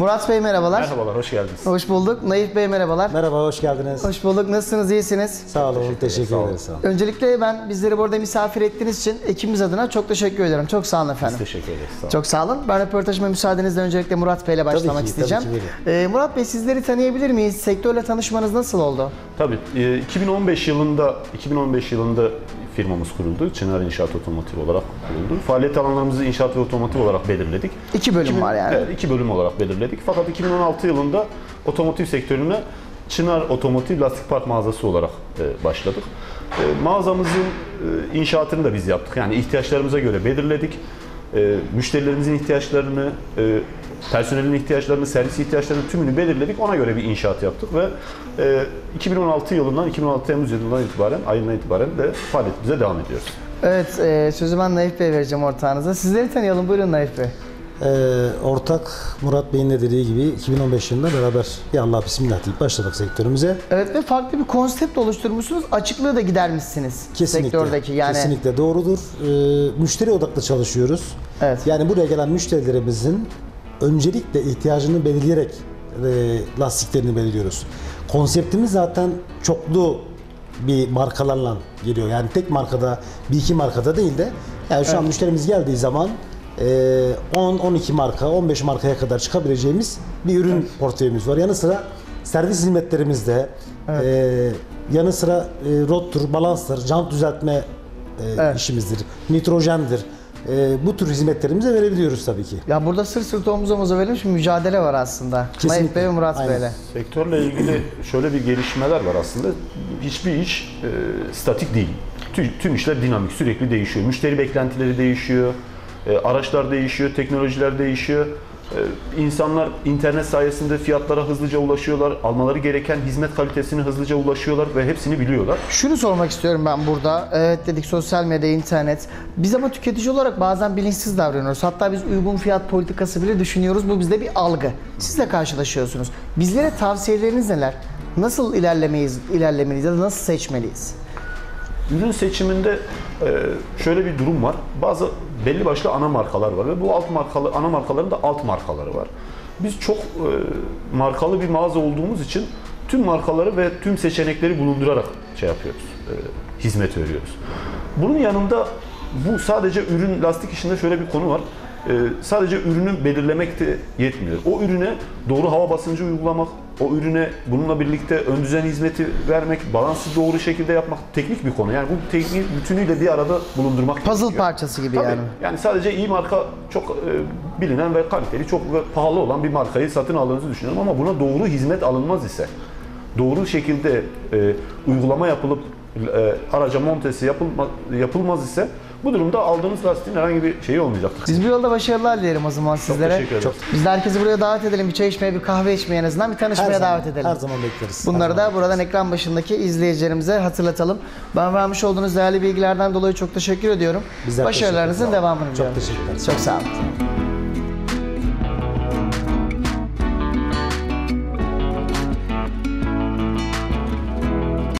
Murat Bey merhabalar. Merhabalar, hoş geldiniz. Hoş bulduk. Naif Bey merhabalar. Merhaba, hoş geldiniz. Hoş bulduk. Nasılsınız? İyisiniz? Sağ olun, teşekkür, olun. ederiz. Sağ olun. Öncelikle ben bizleri burada misafir ettiğiniz için ekibimiz adına çok teşekkür ediyorum. Çok sağ olun efendim. Teşekkür ederiz. Sağ olun. Çok sağ olun. Ben röportajıma müsaadenizle öncelikle Murat Bey ile başlamak ki, isteyeceğim. tabii ki, Ee, Murat Bey sizleri tanıyabilir miyiz? Sektörle tanışmanız nasıl oldu? Tabii, e, 2015 yılında 2015 yılında firmamız kuruldu. Çınar İnşaat Otomotiv olarak kuruldu. Faaliyet alanlarımızı inşaat ve otomotiv olarak belirledik. İki bölüm 2000 var yani. Evet, iki bölüm olarak belirledik. Fakat 2016 yılında otomotiv sektörüne Çınar Otomotiv Lastik Park mağazası olarak e, başladık. E, mağazamızın e, inşaatını da biz yaptık. Yani ihtiyaçlarımıza göre belirledik. E, müşterilerimizin ihtiyaçlarını, e, personelin ihtiyaçlarını, servis ihtiyaçlarını tümünü belirledik. Ona göre bir inşaat yaptık ve e, 2016 yılından 2016 Temmuz yılından itibaren, ayından itibaren de faaliyetimize devam ediyoruz. Evet, e, sözü ben Naif Bey vereceğim ortağınıza. Sizleri tanıyalım. Buyurun Naif Bey. Ee, ortak Murat Bey'in de dediği gibi 2015 yılında beraber ya Allah bismillah deyip başladık sektörümüze. Evet ve farklı bir konsept oluşturmuşsunuz. Açıklığı da gidermişsiniz Kesinlikle. sektördeki. Yani Kesinlikle doğrudur. Ee, müşteri odaklı çalışıyoruz. Evet. Yani buraya gelen müşterilerimizin öncelikle ihtiyacını belirleyerek e, lastiklerini belirliyoruz. Konseptimiz zaten çoklu bir markalarla geliyor. Yani tek markada, bir iki markada değil de yani şu an müşterimiz geldiği zaman 10-12 marka, 15 markaya kadar çıkabileceğimiz bir ürün portföyümüz var. Yanı sıra servis hizmetlerimizde e, yanı sıra e, rottur, balanstır, jant düzeltme e, Evet. işimizdir, nitrojendir. E, bu tür hizmetlerimize verebiliyoruz tabii ki. ya burada sırt sırta omuz omuza verilmiş bir mücadele var aslında. Kesinlikle. Naif Bey ve Murat Aynen. Bey'le. Sektörle ilgili şöyle bir gelişmeler var aslında. Hiçbir iş e, statik değil. Tüm, tüm işler dinamik, sürekli değişiyor. Müşteri beklentileri değişiyor, e, araçlar değişiyor, teknolojiler değişiyor. E, insanlar internet sayesinde fiyatlara hızlıca ulaşıyorlar, almaları gereken hizmet kalitesini hızlıca ulaşıyorlar ve hepsini biliyorlar. Şunu sormak istiyorum ben burada. Evet dedik sosyal medya, internet. Biz ama tüketici olarak bazen bilinçsiz davranıyoruz. Hatta biz uygun fiyat politikası bile düşünüyoruz. Bu bizde bir algı. Sizle karşılaşıyorsunuz. Bizlere tavsiyeleriniz neler? Nasıl ilerlemeyiz, ilerlemeliyiz ya da nasıl seçmeliyiz? Ürün seçiminde e, şöyle bir durum var. Bazı belli başlı ana markalar var ve bu alt markalı ana markaların da alt markaları var. Biz çok e, markalı bir mağaza olduğumuz için tüm markaları ve tüm seçenekleri bulundurarak şey yapıyoruz. e, hizmet veriyoruz. Bunun yanında bu sadece ürün lastik işinde şöyle bir konu var. E, sadece ürünü belirlemek de yetmiyor. O ürüne doğru hava basıncı uygulamak, o ürüne bununla birlikte ön düzen hizmeti vermek, balansı doğru şekilde yapmak teknik bir konu. Yani bu tekniği bütünüyle bir arada bulundurmak Puzzle gerekiyor. parçası gibi Tabii. yani. Yani sadece iyi marka çok e, bilinen ve kaliteli, çok pahalı olan bir markayı satın aldığınızı düşünüyorum ama buna doğru hizmet alınmaz ise, doğru şekilde e, uygulama yapılıp e, araca montesi yapılma, yapılmaz ise bu durumda aldığınız lastiğin herhangi bir şeyi olmayacaktır. Biz bu yolda başarılar dilerim o zaman sizlere. teşekkür ederiz. Biz de herkesi buraya davet edelim. Bir çay içmeye, bir kahve içmeye en azından bir tanışmaya Her davet zaman, edelim. her zaman bekleriz. Bunları Her da buradan ekran başındaki izleyicilerimize hatırlatalım. Ben vermiş olduğunuz değerli bilgilerden dolayı çok teşekkür ediyorum. Bizler Başarılarınızın devamını Çok diliyorum. teşekkür ederiz. Çok sağ olun.